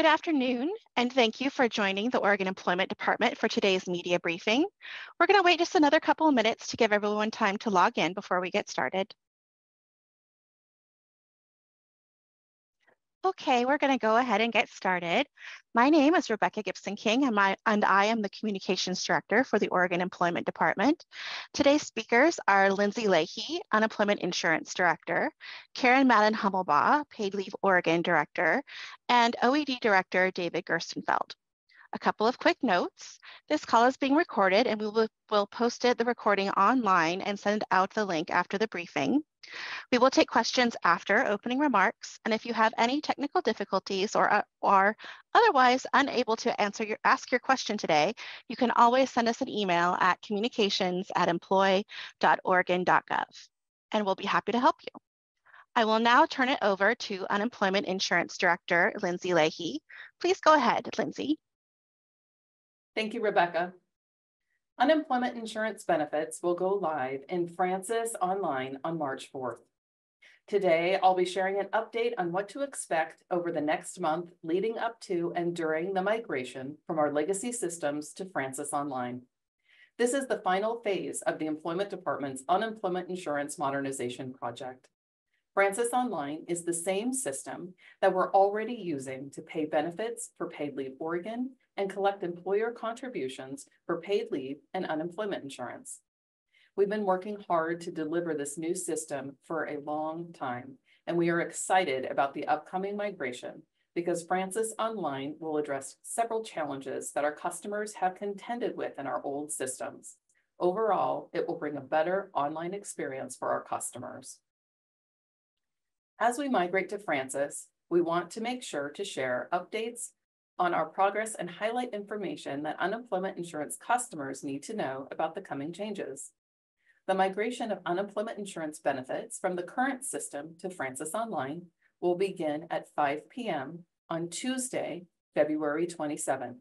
Good afternoon, and thank you for joining the Oregon Employment Department for today's media briefing. We're going to wait just another couple of minutes to give everyone time to log in before we get started. Okay, we're going to go ahead and get started. My name is Rebecca Gibson King, and, my, and, I am the Communications Director for the Oregon Employment Department. Today's speakers are Lindsay Leahy, Unemployment Insurance Director, Karen Madden Humelbaugh, Paid Leave Oregon Director, and OED Director David Gerstenfeld. A couple of quick notes. This call is being recorded and we will, will post it, the recording online and send out the link after the briefing. We will take questions after opening remarks, and if you have any technical difficulties or are otherwise unable to answer your, ask your question today, you can always send us an email at communications at employ.oregon.gov, and we'll be happy to help you. I will now turn it over to Unemployment Insurance Director, Lindsay Leahy. Please go ahead, Lindsay. Thank you, Rebecca. Unemployment insurance benefits will go live in Frances Online on March 4th. Today, I'll be sharing an update on what to expect over the next month leading up to and during the migration from our legacy systems to Frances Online. This is the final phase of the Employment Department's Unemployment Insurance Modernization Project. Frances Online is the same system that we're already using to pay benefits for Paid Leave Oregon and collect employer contributions for paid leave and unemployment insurance. We've been working hard to deliver this new system for a long time, and we are excited about the upcoming migration because Frances Online will address several challenges that our customers have contended with in our old systems. Overall, it will bring a better online experience for our customers. As we migrate to Frances, we want to make sure to share updates on our progress and highlight information that unemployment insurance customers need to know about the coming changes. The migration of unemployment insurance benefits from the current system to Frances Online will begin at 5 p.m. on Tuesday, February 27th.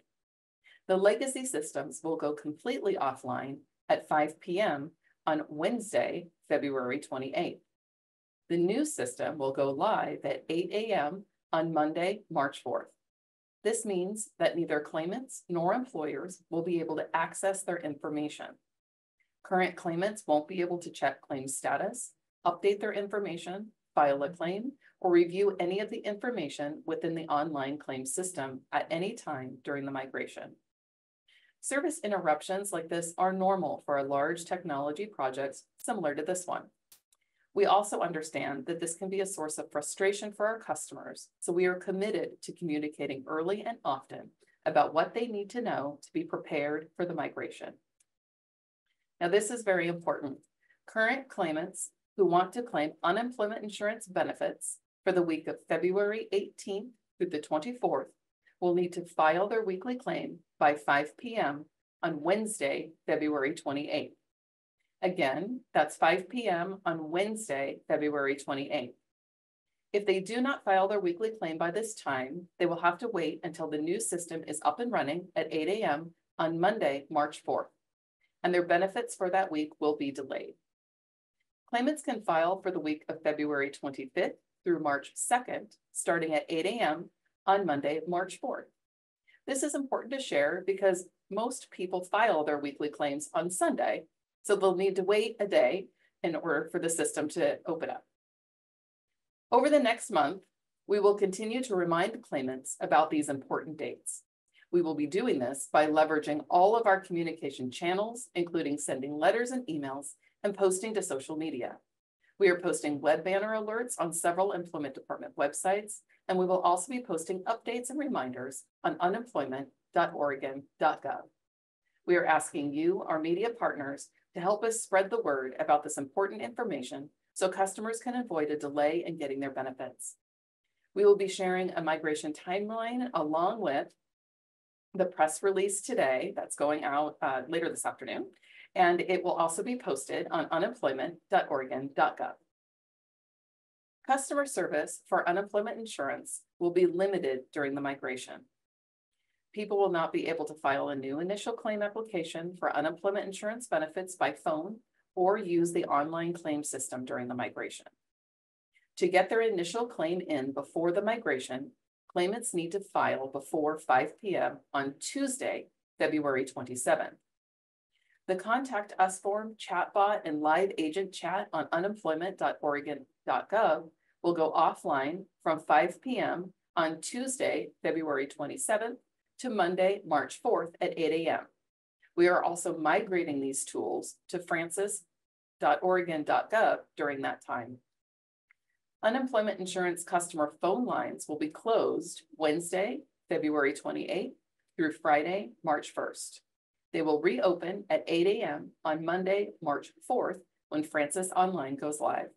The legacy systems will go completely offline at 5 p.m. on Wednesday, February 28th. The new system will go live at 8 a.m. on Monday, March 4th. This means that neither claimants nor employers will be able to access their information. Current claimants won't be able to check claim status, update their information, file a claim, or review any of the information within the online claim system at any time during the migration. Service interruptions like this are normal for large technology projects similar to this one. We also understand that this can be a source of frustration for our customers, so we are committed to communicating early and often about what they need to know to be prepared for the migration. Now, this is very important. Current claimants who want to claim unemployment insurance benefits for the week of February 18th through the 24th will need to file their weekly claim by 5 p.m. on Wednesday, February 28th. Again, that's 5 p.m. on Wednesday, February 28th. If they do not file their weekly claim by this time, they will have to wait until the new system is up and running at 8 a.m. on Monday, March 4th, and their benefits for that week will be delayed. Claimants can file for the week of February 25th through March 2nd, starting at 8 a.m. on Monday, March 4th. This is important to share because most people file their weekly claims on Sunday so they'll need to wait a day in order for the system to open up. Over the next month, we will continue to remind claimants about these important dates. We will be doing this by leveraging all of our communication channels, including sending letters and emails and posting to social media. We are posting web banner alerts on several employment department websites, and we will also be posting updates and reminders on unemployment.oregon.gov. We are asking you, our media partners, to help us spread the word about this important information so customers can avoid a delay in getting their benefits. We will be sharing a migration timeline along with the press release today that's going out uh, later this afternoon, and it will also be posted on unemployment.oregon.gov. Customer service for unemployment insurance will be limited during the migration people will not be able to file a new initial claim application for unemployment insurance benefits by phone or use the online claim system during the migration. To get their initial claim in before the migration, claimants need to file before 5 p.m. on Tuesday, February 27th. The Contact Us form, chatbot, and live agent chat on unemployment.oregon.gov will go offline from 5 p.m. on Tuesday, February 27th to Monday, March 4th at 8 a.m. We are also migrating these tools to frances.oregon.gov during that time. Unemployment insurance customer phone lines will be closed Wednesday, February 28th through Friday, March 1st. They will reopen at 8 a.m. on Monday, March 4th, when Frances Online goes live.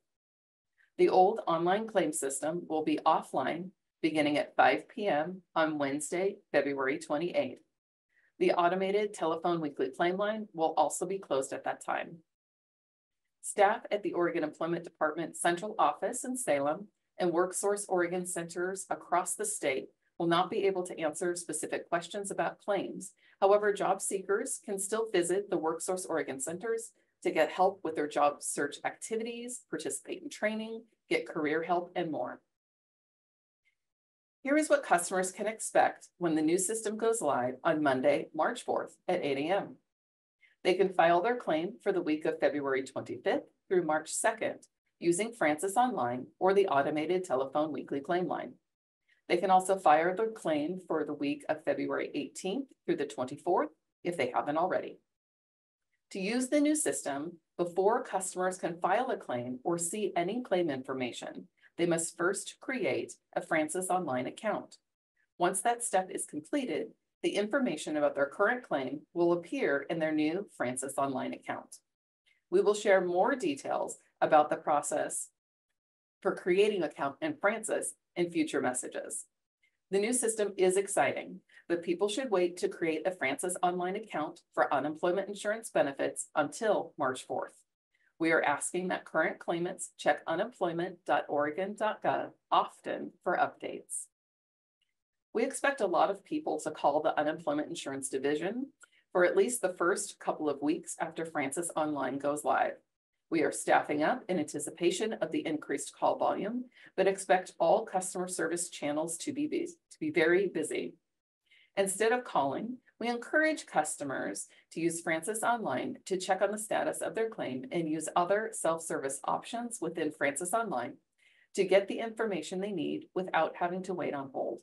The old online claim system will be offline beginning at 5 p.m. on Wednesday, February 28th. The automated telephone weekly claim line will also be closed at that time. Staff at the Oregon Employment Department Central Office in Salem and WorkSource Oregon centers across the state will not be able to answer specific questions about claims. However, job seekers can still visit the WorkSource Oregon centers to get help with their job search activities, participate in training, get career help, and more. Here is what customers can expect when the new system goes live on Monday, March 4th at 8 a.m. They can file their claim for the week of February 25th through March 2nd using Frances Online or the automated telephone weekly claim line. They can also file their claim for the week of February 18th through the 24th if they haven't already. To use the new system, before customers can file a claim or see any claim information, they must first create a Frances Online account. Once that step is completed, the information about their current claim will appear in their new Frances Online account. We will share more details about the process for creating an account in Frances in future messages. The new system is exciting, but people should wait to create a Frances Online account for unemployment insurance benefits until March 4th. We are asking that current claimants check unemployment.oregon.gov often for updates. We expect a lot of people to call the Unemployment Insurance Division for at least the first couple of weeks after Frances Online goes live. We are staffing up in anticipation of the increased call volume, but expect all customer service channels to be, to be very busy. Instead of calling, we encourage customers to use Frances Online to check on the status of their claim and use other self-service options within Frances Online to get the information they need without having to wait on hold.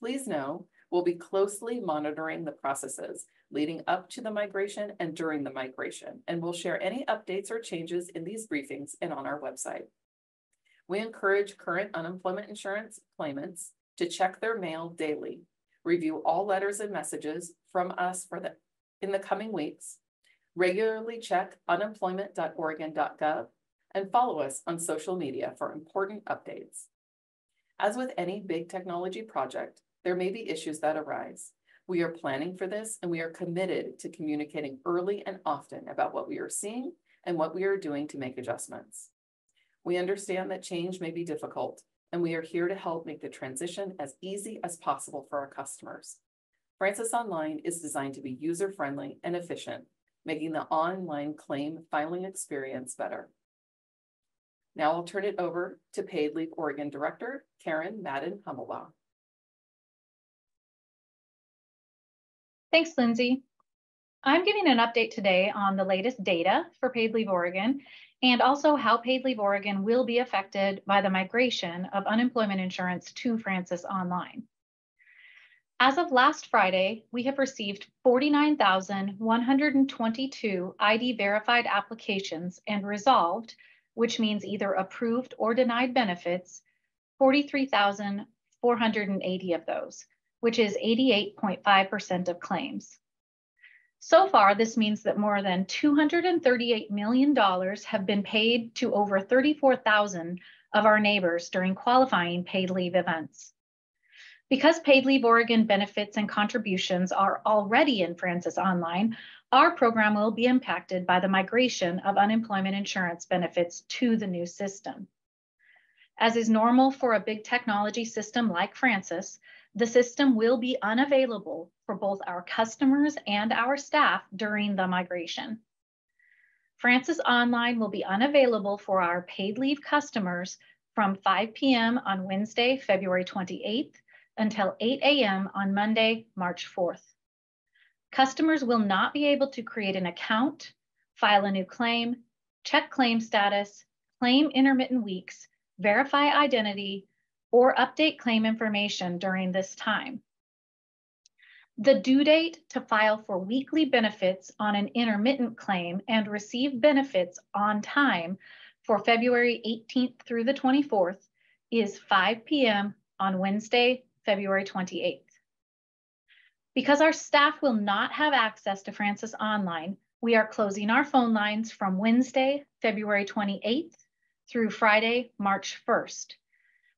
Please know we'll be closely monitoring the processes leading up to the migration and during the migration, and we'll share any updates or changes in these briefings and on our website. We encourage current unemployment insurance claimants to check their mail daily, review all letters and messages from us for the in the coming weeks, regularly check unemployment.oregon.gov, and follow us on social media for important updates. As with any big technology project, there may be issues that arise. We are planning for this and we are committed to communicating early and often about what we are seeing and what we are doing to make adjustments. We understand that change may be difficult and we are here to help make the transition as easy as possible for our customers. Frances Online is designed to be user-friendly and efficient, making the online claim filing experience better. Now I'll turn it over to Paid Leave Oregon Director, Karen Madden Humelbaugh. Thanks, Lindsay. I'm giving an update today on the latest data for Paid Leave Oregon and also how Paid Leave Oregon will be affected by the migration of unemployment insurance to Frances Online. As of last Friday, we have received 49,122 ID verified applications and resolved, which means either approved or denied benefits, 43,480 of those which is 88.5% of claims. So far, this means that more than $238 million have been paid to over 34,000 of our neighbors during qualifying paid leave events. Because Paid Leave Oregon benefits and contributions are already in Frances Online, our program will be impacted by the migration of unemployment insurance benefits to the new system. As is normal for a big technology system like Frances, the system will be unavailable for both our customers and our staff during the migration. Frances Online will be unavailable for our paid leave customers from 5 p.m. on Wednesday, February 28th until 8 a.m. on Monday, March 4th. Customers will not be able to create an account, file a new claim, check claim status, claim intermittent weeks, verify identity, or update claim information during this time. The due date to file for weekly benefits on an intermittent claim and receive benefits on time for February 18th through the 24th is 5 p.m. on Wednesday, February 28th. Because our staff will not have access to Frances Online, we are closing our phone lines from Wednesday, February 28th through Friday, March 1st.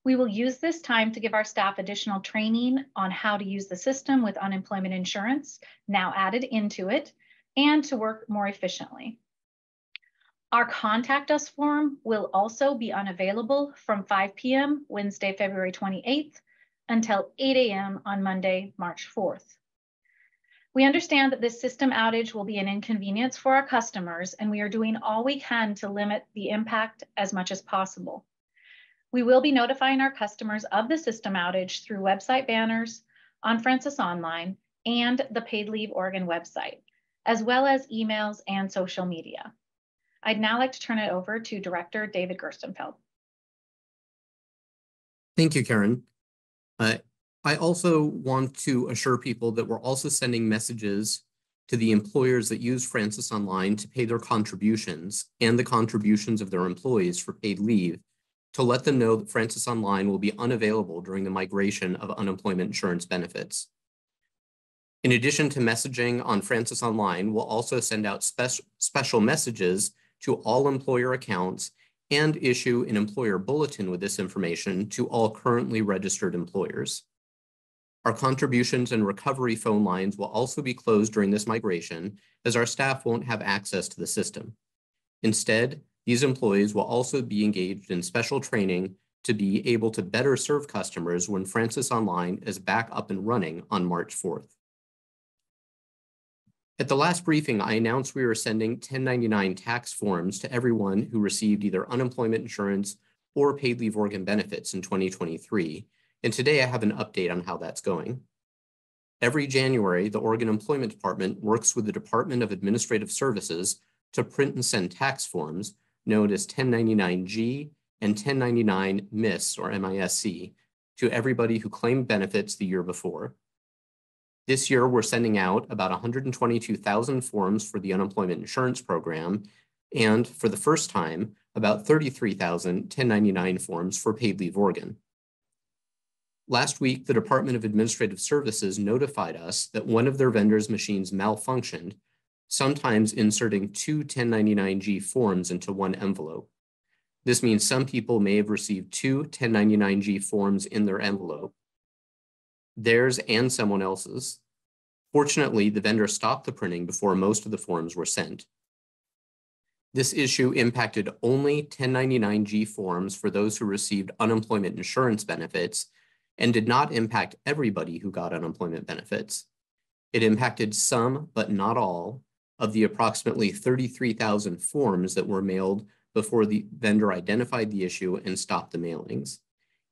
We will use this time to give our staff additional training on how to use the system with unemployment insurance now added into it and to work more efficiently. Our contact us form will also be unavailable from 5 p.m. Wednesday, February 28th until 8 a.m. on Monday, March 4th. We understand that this system outage will be an inconvenience for our customers, and we are doing all we can to limit the impact as much as possible. We will be notifying our customers of the system outage through website banners on Frances Online and the Paid Leave Oregon website, as well as emails and social media. I'd now like to turn it over to Director David Gerstenfeld. Thank you, Karen. Uh, I also want to assure people that we're also sending messages to the employers that use Frances Online to pay their contributions and the contributions of their employees for paid leave to let them know that Frances Online will be unavailable during the migration of unemployment insurance benefits. In addition to messaging on Frances Online, we'll also send out spe special messages to all employer accounts and issue an employer bulletin with this information to all currently registered employers. Our contributions and recovery phone lines will also be closed during this migration as our staff won't have access to the system. Instead, these employees will also be engaged in special training to be able to better serve customers when Frances Online is back up and running on March 4th. At the last briefing, I announced we were sending 1099 tax forms to everyone who received either unemployment insurance or paid leave Oregon benefits in 2023. And today I have an update on how that's going. Every January, the Oregon Employment Department works with the Department of Administrative Services to print and send tax forms known as 1099G and 1099 MIS or MISC to everybody who claimed benefits the year before. This year, we're sending out about 122,000 forms for the unemployment insurance program, and for the first time, about 33,000 1099 forms for paid leave Oregon. Last week, the Department of Administrative Services notified us that one of their vendors' machines malfunctioned sometimes inserting two 1099G forms into one envelope. This means some people may have received two 1099G forms in their envelope, theirs and someone else's. Fortunately, the vendor stopped the printing before most of the forms were sent. This issue impacted only 1099G forms for those who received unemployment insurance benefits and did not impact everybody who got unemployment benefits. It impacted some, but not all, of the approximately 33,000 forms that were mailed before the vendor identified the issue and stopped the mailings.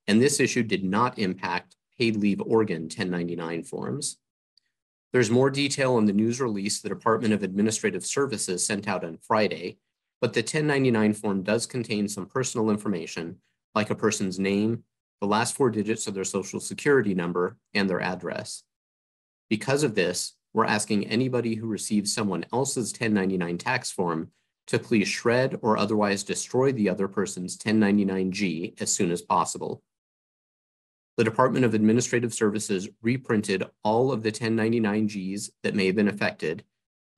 And this issue did not impact paid leave Oregon 1099 forms. There's more detail in the news release the Department of Administrative Services sent out on Friday, but the 1099 form does contain some personal information like a person's name, the last four digits of their social security number, and their address. Because of this, we're asking anybody who receives someone else's 1099 tax form to please shred or otherwise destroy the other person's 1099-G as soon as possible. The Department of Administrative Services reprinted all of the 1099-Gs that may have been affected,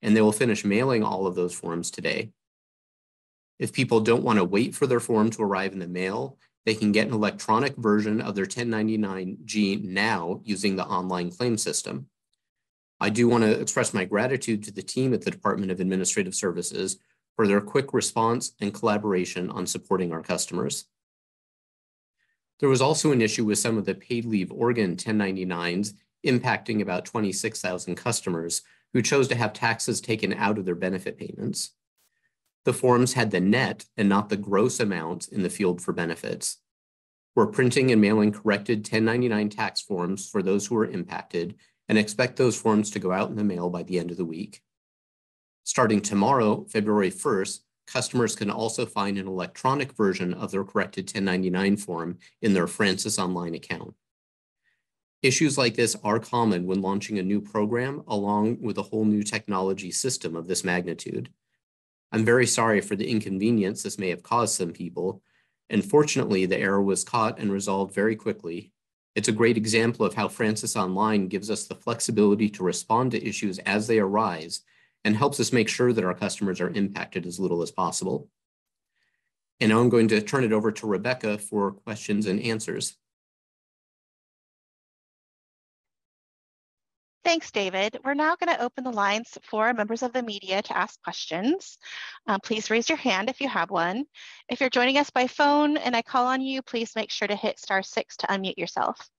and they will finish mailing all of those forms today. If people don't want to wait for their form to arrive in the mail, they can get an electronic version of their 1099-G now using the online claim system. I do want to express my gratitude to the team at the Department of Administrative Services for their quick response and collaboration on supporting our customers. There was also an issue with some of the paid leave Oregon 1099s impacting about 26,000 customers who chose to have taxes taken out of their benefit payments. The forms had the net and not the gross amounts in the field for benefits. We're printing and mailing corrected 1099 tax forms for those who are impacted and expect those forms to go out in the mail by the end of the week. Starting tomorrow, February 1st, customers can also find an electronic version of their corrected 1099 form in their Frances Online account. Issues like this are common when launching a new program along with a whole new technology system of this magnitude. I'm very sorry for the inconvenience this may have caused some people, and fortunately the error was caught and resolved very quickly. It's a great example of how Frances Online gives us the flexibility to respond to issues as they arise and helps us make sure that our customers are impacted as little as possible. And now I'm going to turn it over to Rebecca for questions and answers. Thanks, David. We're now going to open the lines for members of the media to ask questions. Um, please raise your hand if you have one. If you're joining us by phone and I call on you, please make sure to hit star six to unmute yourself.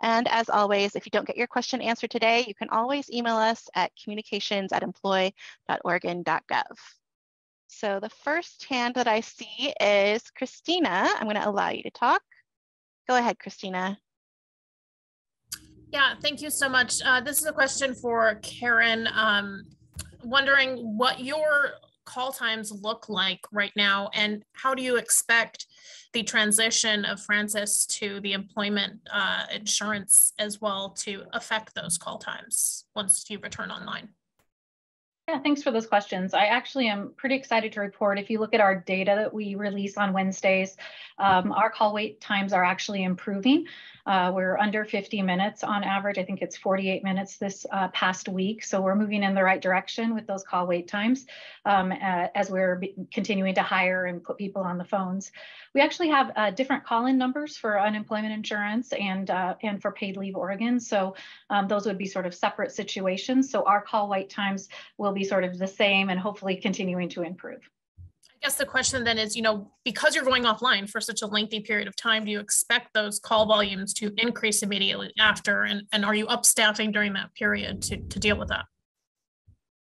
And as always, if you don't get your question answered today, you can always email us at communications at employ.oregon.gov. So the first hand that I see is Christina. I'm going to allow you to talk. Go ahead, Christina. Yeah, thank you so much. Uh, this is a question for Karen. Um, wondering what your call times look like right now and how do you expect the transition of Frances to the employment uh, insurance as well to affect those call times once you return online? Yeah, thanks for those questions. I actually am pretty excited to report. If you look at our data that we release on Wednesdays, um, our call wait times are actually improving. Uh, we're under 50 minutes on average. I think it's 48 minutes this uh, past week. So we're moving in the right direction with those call wait times um, as we're continuing to hire and put people on the phones. We actually have uh, different call-in numbers for unemployment insurance and uh, and for paid leave Oregon. So um, those would be sort of separate situations. So our call wait times will be sort of the same and hopefully continuing to improve. Guess the question then is, you know, because you're going offline for such a lengthy period of time, do you expect those call volumes to increase immediately after? And, and are you up upstaffing during that period to, to deal with that?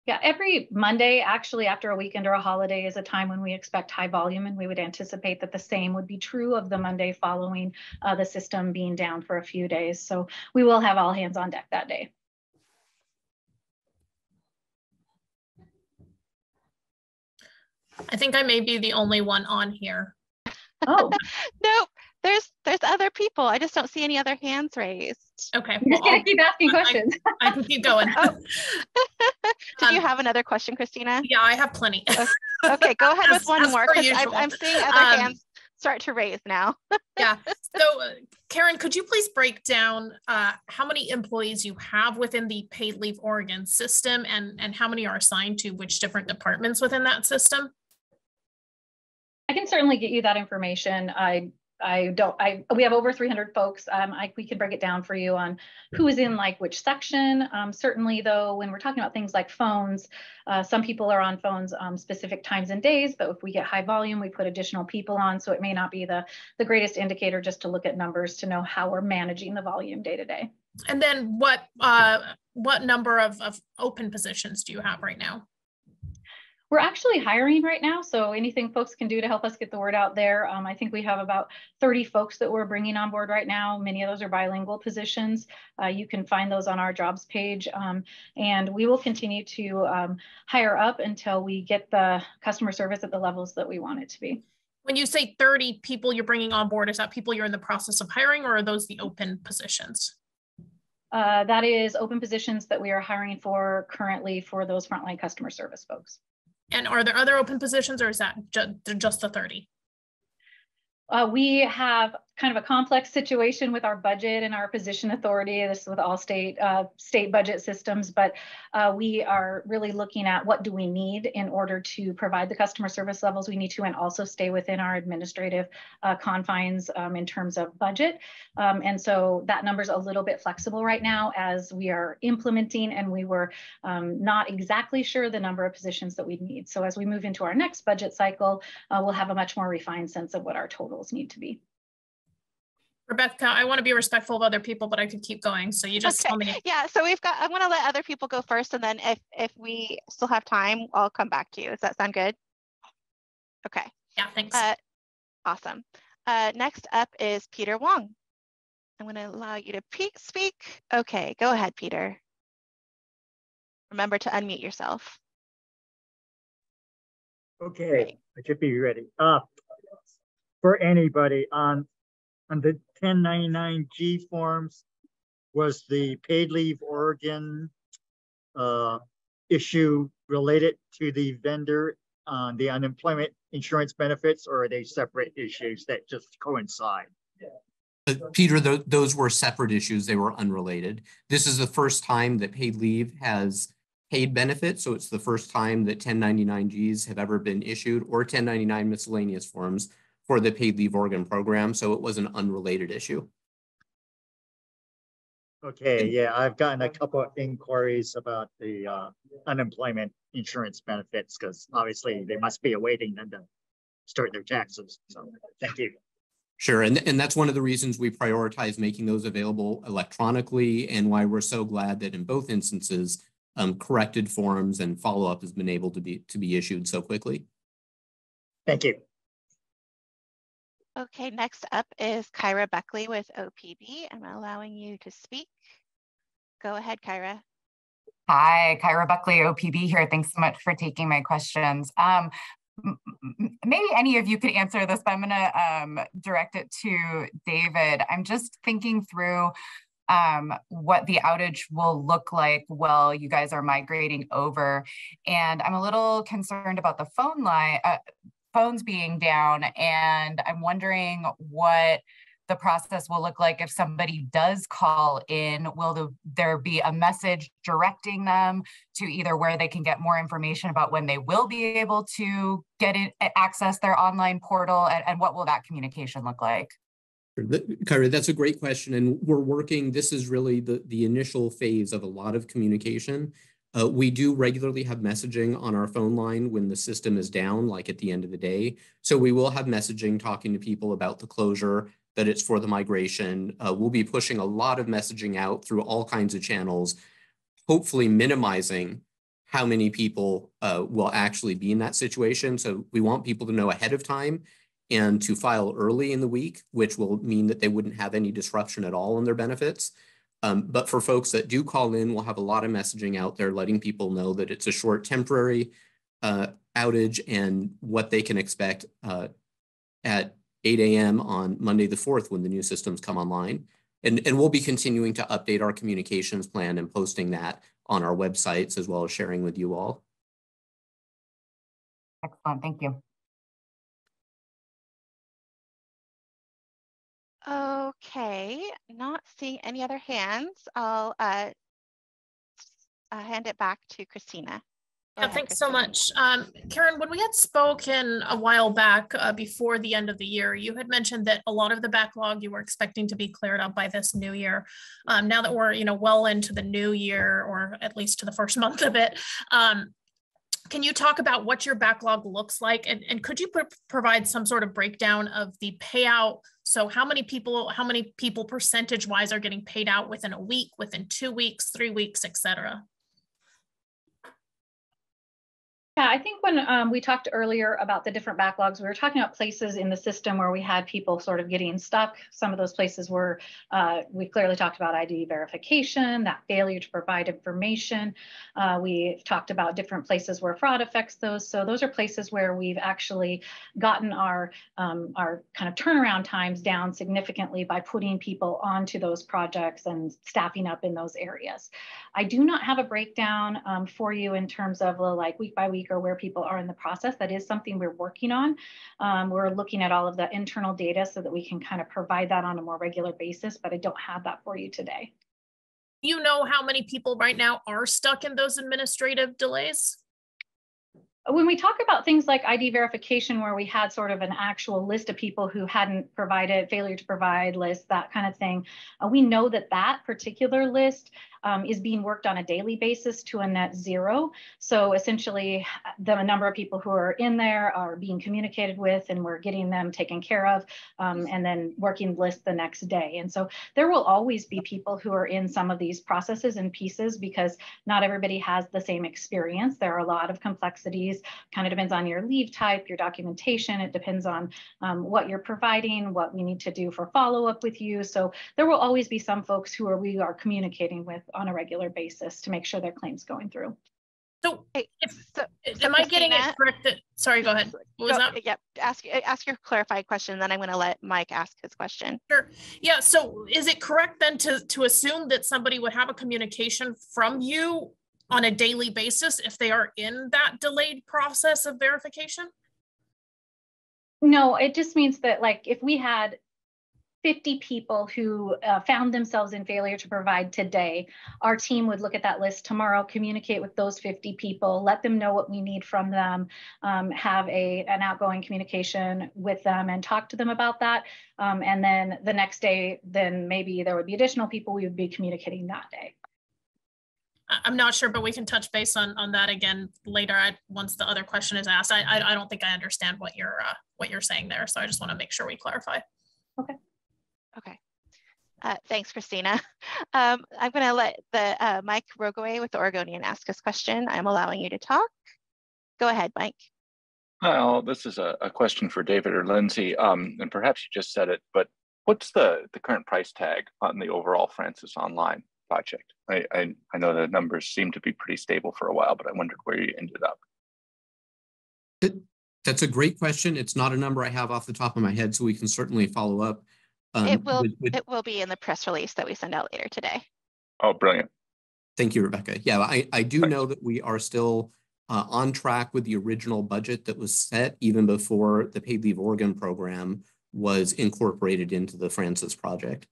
Yeah, every Monday, actually, after a weekend or a holiday, is a time when we expect high volume, and we would anticipate that the same would be true of the Monday following uh, the system being down for a few days. So we will have all hands on deck that day. I think I may be the only one on here. Oh, nope. There's there's other people. I just don't see any other hands raised. Okay. I'm just gonna keep asking questions. I, I, can keep going. Oh. Did Um, you have another question, Christina? Yeah, I have plenty. Okay, go ahead As- with one more because I'm. I'm seeing other Um, hands start to raise now. yeah. So, uh, Karen, could you please break down uh, how many employees you have within the paid leave Oregon system and, and how many are assigned to which different departments within that system? I can certainly get you that information. I I don't I we have over 300 folks. Um, I we can break it down for you on who is in like which section. Um, certainly though, when we're talking about things like phones, uh, some people are on phones um, specific times and days, but if we get high volume, we put additional people on. So it may not be the the greatest indicator just to look at numbers to know how we're managing the volume day to day. And then what uh, what number of, of open positions do you have right now? We're actually hiring right now, so anything folks can do to help us get the word out there. Um, I think we have about 30 folks that we're bringing on board right now. Many of those are bilingual positions. Uh, you can find those on our jobs page, um, and we will continue to um, hire up until we get the customer service at the levels that we want it to be. When you say 30 people you're bringing on board, is that people you're in the process of hiring or are those the open positions? Uh, that is open positions that we are hiring for currently for those frontline customer service folks. And are there other open positions or is that ju- just the 30? Uh, we have kind of a complex situation with our budget and our position authority. This is with all state uh, state budget systems, but uh, we are really looking at what do we need in order to provide the customer service levels we need to, and also stay within our administrative uh, confines um, in terms of budget. Um, and so that number is a little bit flexible right now as we are implementing, and we were um, not exactly sure the number of positions that we need. So as we move into our next budget cycle, uh, we'll have a much more refined sense of what our totals need to be. Rebecca, I want to be respectful of other people, but I could keep going. So you just Okay. tell me. Yeah, so we've got, I'm gonna let other people go first and then if, if we still have time, I'll come back to you. Does that sound good? Okay, Yeah, thanks. uh, awesome. Uh, next up is Peter Wong. I'm going to allow you to speak. Okay, go ahead, Peter. Remember to unmute yourself. Okay, I should be ready. Uh, for anybody on on the 1099G forms, was the paid leave Oregon uh, issue related to the vendor on the unemployment insurance benefits, or are they separate issues that just coincide? Peter, th those were separate issues. They were unrelated. This is the first time that paid leave has paid benefits. So it's the first time that 1099Gs have ever been issued or 1099 miscellaneous forms for the paid leave Oregon program. So it was an unrelated issue. Okay, yeah, I've gotten a couple of inquiries about the uh, unemployment insurance benefits because obviously they must be awaiting them to start their taxes. So thank you. Sure, and, and that's one of the reasons we prioritize making those available electronically and why we're so glad that in both instances, um, corrected forms and follow-up has been able to be to be issued so quickly. Thank you. Okay, next up is Kyra Buckley with OPB. I'm allowing you to speak. Go ahead, Kyra. Hi, Kyra Buckley, OPB here. Thanks so much for taking my questions. Um, maybe any of you could answer this, but I'm going to um, direct it to David. I'm just thinking through um, what the outage will look like while you guys are migrating over. And I'm a little concerned about the phone line, uh, phones being down. And I'm wondering what the process will look like if somebody does call in will the, there be a message directing them to either where they can get more information about when they will be able to get in access their online portal and, and what will that communication look like Kyra, that's a great question. And we're working, this is really the, the initial phase of a lot of communication. Uh, we do regularly have messaging on our phone line when the system is down, like at the end of the day. So we will have messaging talking to people about the closure, that it's for the migration. Uh, we'll be pushing a lot of messaging out through all kinds of channels, hopefully minimizing how many people uh, will actually be in that situation. So we want people to know ahead of time and to file early in the week, which will mean that they wouldn't have any disruption at all in their benefits. Um, but for folks that do call in, we'll have a lot of messaging out there letting people know that it's a short temporary uh, outage and what they can expect uh, at 8 a.m. on Monday the 4th when the new systems come online. And, and we'll be continuing to update our communications plan and posting that on our websites as well as sharing with you all. Excellent, thank you. Okay, not seeing any other hands. I'll uh, uh, hand it back to Christina. Go yeah, ahead, thanks Christina. so much. Um, Karen, when we had spoken a while back uh, before the end of the year, you had mentioned that a lot of the backlog you were expecting to be cleared up by this new year. Um, now that we're, you know, well into the new year, or at least to the first month of it, um, can you talk about what your backlog looks like? And, and could you provide some sort of breakdown of the payout? So how many people, how many people percentage wise are getting paid out within a week, within two weeks, three weeks, et cetera? Yeah, I think when um, we talked earlier about the different backlogs, we were talking about places in the system where we had people sort of getting stuck. Some of those places were, uh, we clearly talked about ID verification, that failure to provide information. Uh, we talked about different places where fraud affects those. So those are places where we've actually gotten our, um, our kind of turnaround times down significantly by putting people onto those projects and staffing up in those areas. I do not have a breakdown um, for you in terms of like week by week week or where people are in the process. That is something we're working on. Um, we're looking at all of the internal data so that we can kind of provide that on a more regular basis, but I don't have that for you today. You know how many people right now are stuck in those administrative delays? when we talk about things like ID verification, where we had sort of an actual list of people who hadn't provided, failure to provide list, that kind of thing, uh, we know that that particular list um, is being worked on a daily basis to a net zero. So essentially, the number of people who are in there are being communicated with, and we're getting them taken care of, um, and then working list the next day. And so there will always be people who are in some of these processes and pieces because not everybody has the same experience. There are a lot of complexities, kind of depends on your leave type, your documentation. It depends on um, what you're providing, what we need to do for follow up with you. So there will always be some folks who are we are communicating with on a regular basis to make sure their claims going through. So, Hey, if, so- am I getting Christina? it correct? that- Sorry, go ahead. What was Go- that? Yep, ask, ask your clarified question, then I'm gonna let Mike ask his question. Sure. Yeah, so is it correct then to, to assume that somebody would have a communication from you on a daily basis if they are in that delayed process of verification? No, it just means that like if we had 50 people who uh, found themselves in failure to provide today, our team would look at that list tomorrow, communicate with those 50 people, let them know what we need from them, um, have a an outgoing communication with them and talk to them about that. Um, and then the next day, then maybe there would be additional people we would be communicating that day. I'm not sure, but we can touch base on, on that again later. I, once the other question is asked, I, I, I don't think I understand what you're, uh, what you're saying there. So I just want to make sure we clarify. Okay. Uh, thanks, Christina. Um, I'm gonna let the, uh, Mike Rogoway with the Oregonian ask his question. I'm allowing you to talk. Go ahead, Mike. Well, this is a, a question for David or Lindsay, um, and perhaps you just said it, but what's the, the current price tag on the overall Frances Online project? I, I, I know the numbers seem to be pretty stable for a while, but I wondered where you ended up. That's a great question. It's not a number I have off the top of my head, so we can certainly follow up. It um, will, with- with- it will be in the press release that we send out later today. Oh, brilliant. Thank you, Rebecca. Yeah, I, I do know that we are still uh, on track with the original budget that was set even before the paid leave Oregon program was incorporated into the Frances project.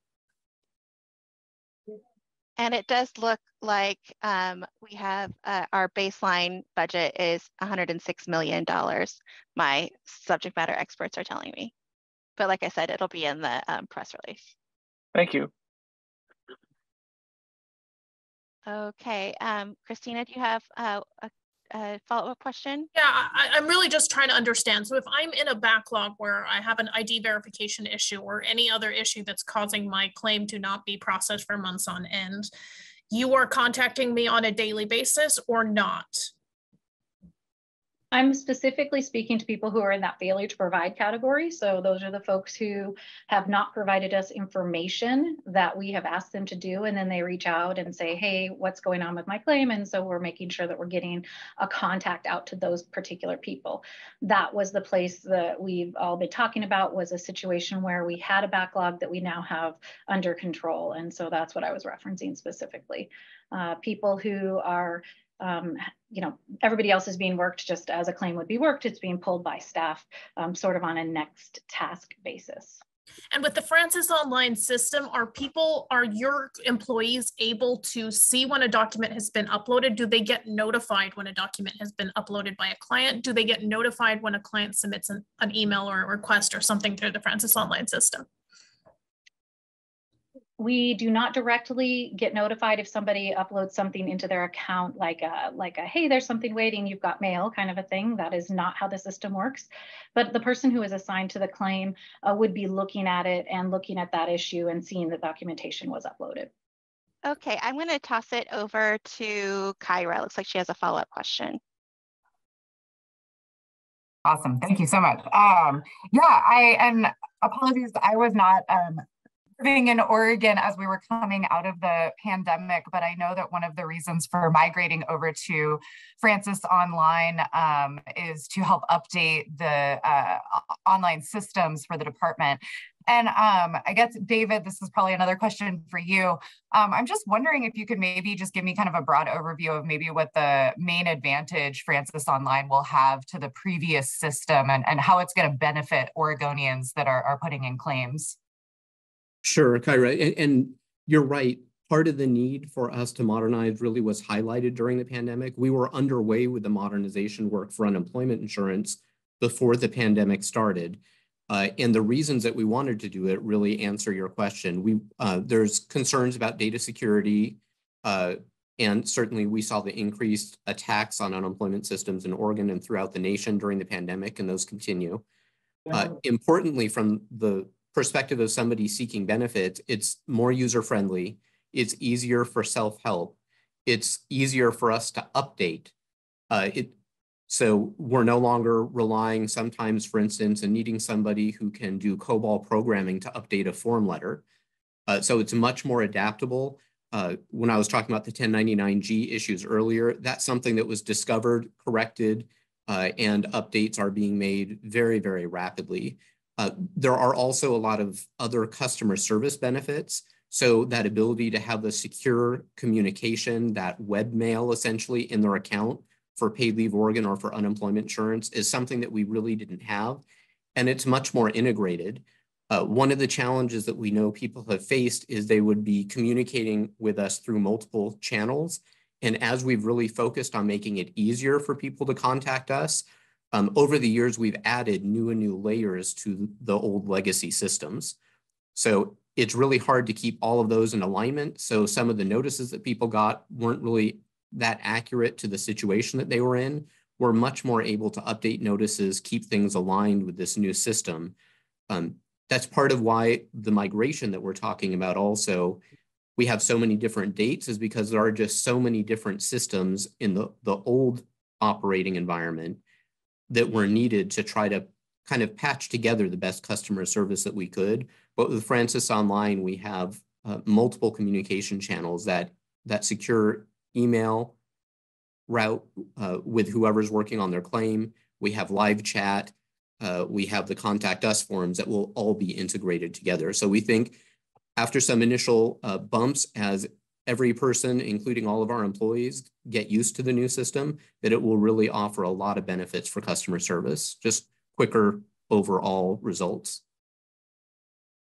And it does look like um, we have, uh, our baseline budget is hundred and six million dollars. My subject matter experts are telling me. But like I said, it'll be in the um, press release. Thank you. Okay, um, Christina, do you have uh, a, a follow-up question? Yeah, I, I- I'm really just trying to understand. So if I'm in a backlog where I have an ID verification issue or any other issue that's causing my claim to not be processed for months on end, you are contacting me on a daily basis or not? I'm specifically speaking to people who are in that failure to provide category. So those are the folks who have not provided us information that we have asked them to do. And then they reach out and say, hey, what's going on with my claim? And so we're making sure that we're getting a contact out to those particular people. That was the place that we've all been talking about was a situation where we had a backlog that we now have under control. And so that's what I was referencing specifically. Uh, people who are um, you know, everybody else is being worked just as a claim would be worked. It's being pulled by staff, um, sort of on a next task basis. And with the Frances Online system, are people, are your employees able to see when a document has been uploaded? Do they get notified when a document has been uploaded by a client? Do they get notified when a client submits an, an email or a request or something through the Frances Online system? We do not directly get notified if somebody uploads something into their account, like a, like a, hey, there's something waiting, you've got mail kind of a thing. That is not how the system works. But the person who is assigned to the claim uh, would be looking at it and looking at that issue and seeing the documentation was uploaded. Okay, I'm gonna toss it over to Kyra. Looks like she has a follow-up question. Awesome. Thank you so much. Um, yeah, I and apologies, I was not um living in Oregon as we were coming out of the pandemic, but I know that one of the reasons for migrating over to Frances Online um, is to help update the uh, online systems for the department. And um, I guess, David, this is probably another question for you. Um, I'm just wondering if you could maybe just give me kind of a broad overview of maybe what the main advantage Frances Online will have to the previous system and, and how it's going to benefit Oregonians that are, are putting in claims. Sure, Kyra, and, and you're right. Part of the need for us to modernize really was highlighted during the pandemic. We were underway with the modernization work for unemployment insurance before the pandemic started. Uh, and the reasons that we wanted to do it really answer your question. We uh, there's concerns about data security Uh, and certainly we saw the increased attacks on unemployment systems in Oregon and throughout the nation during the pandemic, and those continue. Uh, importantly, from the perspective of somebody seeking benefits, it's more user-friendly. It's easier for self-help. It's easier for us to update. Uh, it, so we're no longer relying sometimes, for instance, and needing somebody who can do COBOL programming to update a form letter. Uh, so it's much more adaptable. Uh, when I was talking about the 1099G issues earlier, that's something that was discovered, corrected, uh, and updates are being made very, very rapidly. Uh, there are also a lot of other customer service benefits. So that ability to have the secure communication, that webmail essentially in their account for paid leave Oregon or for unemployment insurance is something that we really didn't have. And it's much more integrated. Uh, one of the challenges that we know people have faced is they would be communicating with us through multiple channels. And as we've really focused on making it easier for people to contact us, um, over the years, we've added new and new layers to the old legacy systems. So it's really hard to keep all of those in alignment. So some of the notices that people got weren't really that accurate to the situation that they were in. We're much more able to update notices, keep things aligned with this new system. Um, that's part of why the migration that we're talking about also, we have so many different dates is because there are just so many different systems in the, the old operating environment that were needed to try to kind of patch together the best customer service that we could. But with Frances Online, we have uh, multiple communication channels that that secure email route uh, with whoever's working on their claim. We have live chat. Uh, we have the contact us forms that will all be integrated together. So we think after some initial uh, bumps as every person, including all of our employees, get used to the new system, that it will really offer a lot of benefits for customer service, just quicker overall results.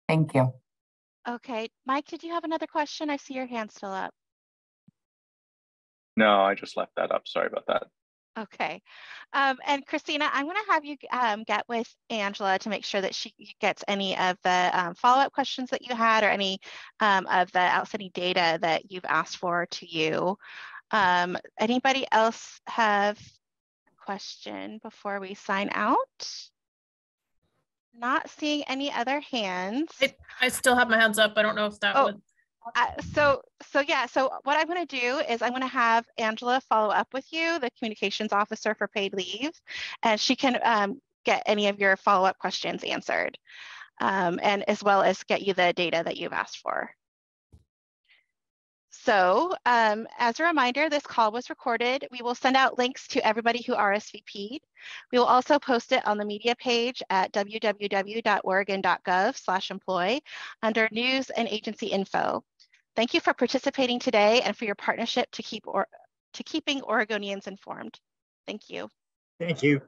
Thank you. Okay, Mike, did you have another question? I see your hand still up. No, I just left that up. Sorry about that. Okay. Um, and Christina, I'm going to have you um, get with Angela to make sure that she gets any of the um, follow-up questions that you had or any um, of the outstanding data that you've asked for to you. Um, anybody else have a question before we sign out? Not seeing any other hands. I, I still have my hands up. I don't know if that Oh, would. So, so yeah, so what I'm going to do is I'm going to have Angela follow up with you, the communications officer for paid leave, and she can um, get any of your follow-up questions answered, um, and as well as get you the data that you've asked for. So um, as a reminder, this call was recorded. We will send out links to everybody who RSVP'd. We will also post it on the media page at www.oregon.gov slash employ under news and agency info. Thank you for participating today and for your partnership to keep or to keeping Oregonians informed. Thank you. Thank you.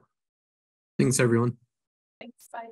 Thanks, everyone. Thanks, bye.